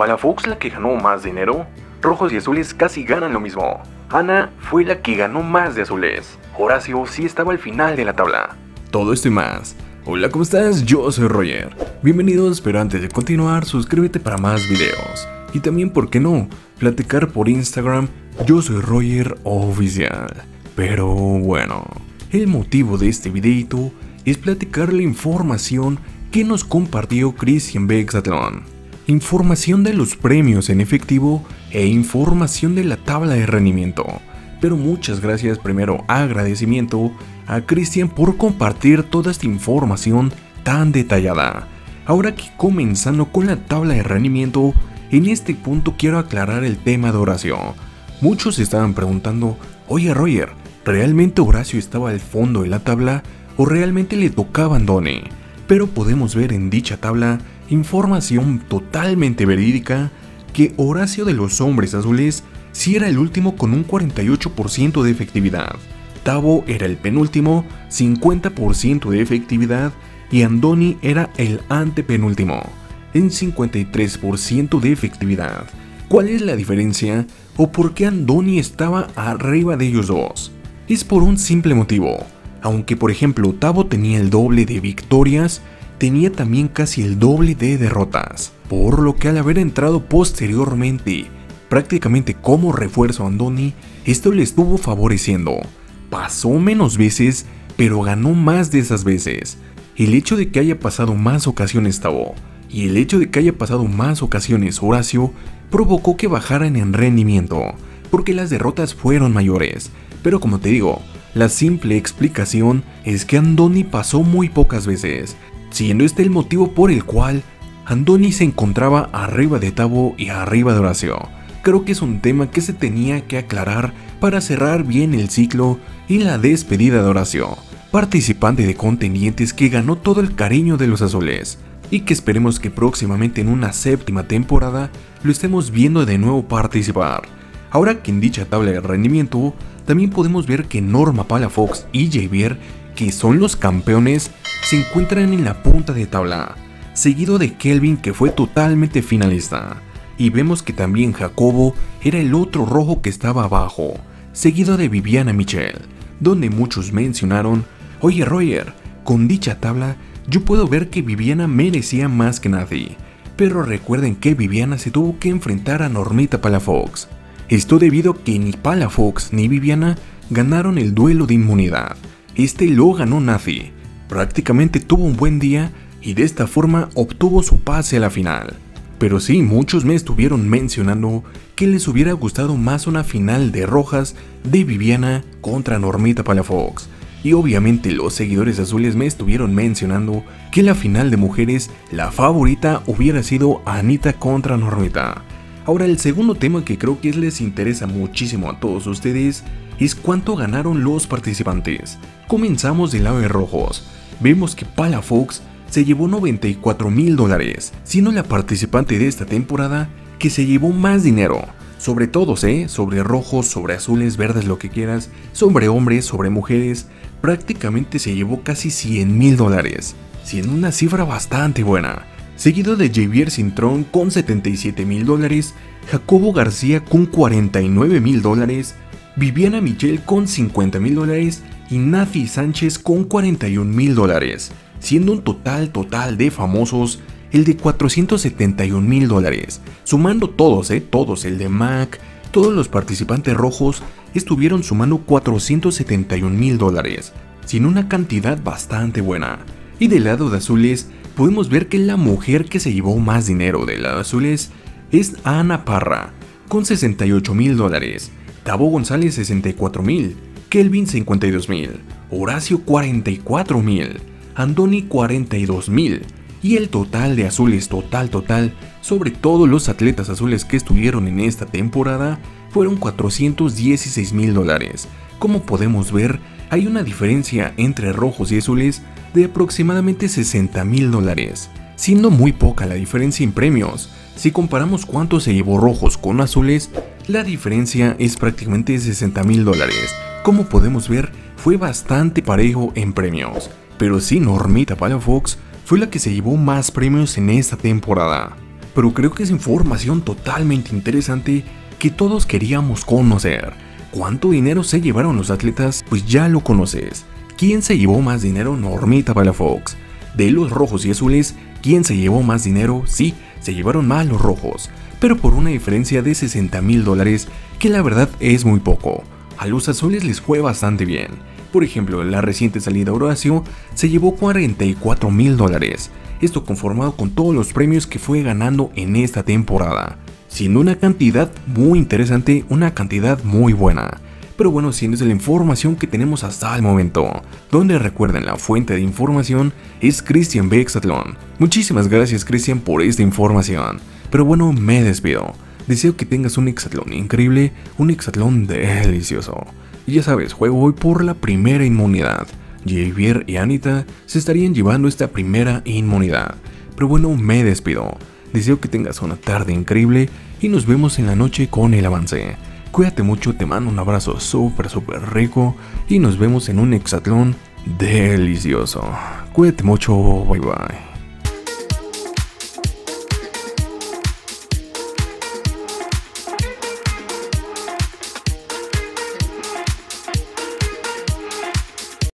Palafox la que ganó más dinero. Rojos y azules casi ganan lo mismo. Ana fue la que ganó más de azules. Horacio sí estaba al final de la tabla. Todo esto y más. Hola, ¿cómo estás? Yo soy Roger. Bienvenidos, pero antes de continuar, suscríbete para más videos. Y también, ¿por qué no? Platicar por Instagram, yo soy Roger Oficial. Pero bueno, el motivo de este videito es platicar la información que nos compartió Christian Bexatlón. Información de los premios en efectivo e información de la tabla de rendimiento. Pero muchas gracias primero agradecimiento a Christian por compartir toda esta información tan detallada. Ahora que comenzando con la tabla de rendimiento, en este punto quiero aclarar el tema de Horacio. Muchos estaban preguntando, oye Roger, ¿realmente Horacio estaba al fondo de la tabla o realmente le tocaba Andoni? Pero podemos ver en dicha tabla información totalmente verídica que Horacio de los Hombres Azules sí era el último con un 48% de efectividad. Tavo era el penúltimo, 50% de efectividad, y Andoni era el antepenúltimo, en 53% de efectividad. ¿Cuál es la diferencia o por qué Andoni estaba arriba de ellos dos? Es por un simple motivo. Aunque por ejemplo Tavo tenía el doble de victorias, tenía también casi el doble de derrotas, por lo que al haber entrado posteriormente prácticamente como refuerzo a Andoni, esto le estuvo favoreciendo. Pasó menos veces, pero ganó más de esas veces. El hecho de que haya pasado más ocasiones Tavo y el hecho de que haya pasado más ocasiones Horacio provocó que bajaran en rendimiento, porque las derrotas fueron mayores. Pero como te digo, la simple explicación es que Andoni pasó muy pocas veces, siendo este el motivo por el cual Andoni se encontraba arriba de Tavo y arriba de Horacio creo que es un tema que se tenía que aclarar para cerrar bien el ciclo y la despedida de Horacio, participante de contendientes que ganó todo el cariño de los azules, y que esperemos que próximamente en una séptima temporada lo estemos viendo de nuevo participar. Ahora que en dicha tabla de rendimiento también podemos ver que Norma Palafox y Javier, que son los campeones, se encuentran en la punta de tabla, seguido de Kelvin que fue totalmente finalista y vemos que también Jacobo era el otro rojo que estaba abajo, seguido de Viviana Michelle, donde muchos mencionaron, oye Roger, con dicha tabla yo puedo ver que Viviana merecía más que nadie, pero recuerden que Viviana se tuvo que enfrentar a Normita Palafox. Esto debido a que ni Palafox ni Viviana ganaron el duelo de inmunidad. Este lo ganó Nazi. Prácticamente tuvo un buen día y de esta forma obtuvo su pase a la final. Pero sí, muchos me estuvieron mencionando que les hubiera gustado más una final de Rojas de Viviana contra Normita Palafox. Y obviamente los seguidores azules me estuvieron mencionando que la final de mujeres, la favorita hubiera sido Anita contra Normita. Ahora el segundo tema que creo que les interesa muchísimo a todos ustedes es cuánto ganaron los participantes. Comenzamos del lado de rojos. Vemos que Palafox se llevó 94 mil dólares, siendo la participante de esta temporada que se llevó más dinero. Sobre todos, ¿eh? Sobre rojos, sobre azules, verdes, lo que quieras, sobre hombres, sobre mujeres, prácticamente se llevó casi 100 mil dólares, siendo una cifra bastante buena. Seguido de Javier Cintrón con 77 mil dólares, Jacobo García con 49 mil dólares, Viviana Michel con 50 mil dólares y Nafi Sánchez con 41 mil dólares siendo un total total de famosos el de 471 mil dólares. Sumando todos, eh, todos, el de Mac, todos los participantes rojos estuvieron sumando 471 mil dólares, sin una cantidad bastante buena. Y del lado de azules, podemos ver que la mujer que se llevó más dinero de azules es Ana Parra, con 68 mil dólares, Tabo González 64 mil, Kelvin 52 mil, Horacio 44 mil, Andoni 42.000 y el total de azules total total sobre todos los atletas azules que estuvieron en esta temporada fueron 416 mil dólares. Como podemos ver, hay una diferencia entre rojos y azules de aproximadamente 60 mil dólares, siendo muy poca la diferencia en premios. Si comparamos cuánto se llevó rojos con azules, la diferencia es prácticamente 60 mil dólares. Como podemos ver, fue bastante parejo en premios pero sí Normita Palafox fue la que se llevó más premios en esta temporada. pero creo que es información totalmente interesante que todos queríamos conocer. ¿Cuánto dinero se llevaron los atletas? Pues ya lo conoces. ¿Quién se llevó más dinero? Normita Palafox. De los rojos y azules, ¿quién se llevó más dinero? Sí, se llevaron más los rojos, pero por una diferencia de 60 mil dólares, que la verdad es muy poco. A los azules les fue bastante bien. Por ejemplo, la reciente salida Horacio se llevó 44 mil dólares, esto conformado con todos los premios que fue ganando en esta temporada, siendo una cantidad muy interesante, una cantidad muy buena. Pero bueno, siendo es la información que tenemos hasta el momento, donde recuerden la fuente de información es Christian Bexatlón. Muchísimas gracias Christian por esta información. Pero bueno, me despido. Deseo que tengas un hexatlón increíble, un hexatlón delicioso. Y ya sabes, juego hoy por la primera inmunidad. Javier y Anita se estarían llevando esta primera inmunidad. Pero bueno, me despido. Deseo que tengas una tarde increíble y nos vemos en la noche con el avance. Cuídate mucho, te mando un abrazo súper súper rico y nos vemos en un hexatlón delicioso. Cuídate mucho, bye bye.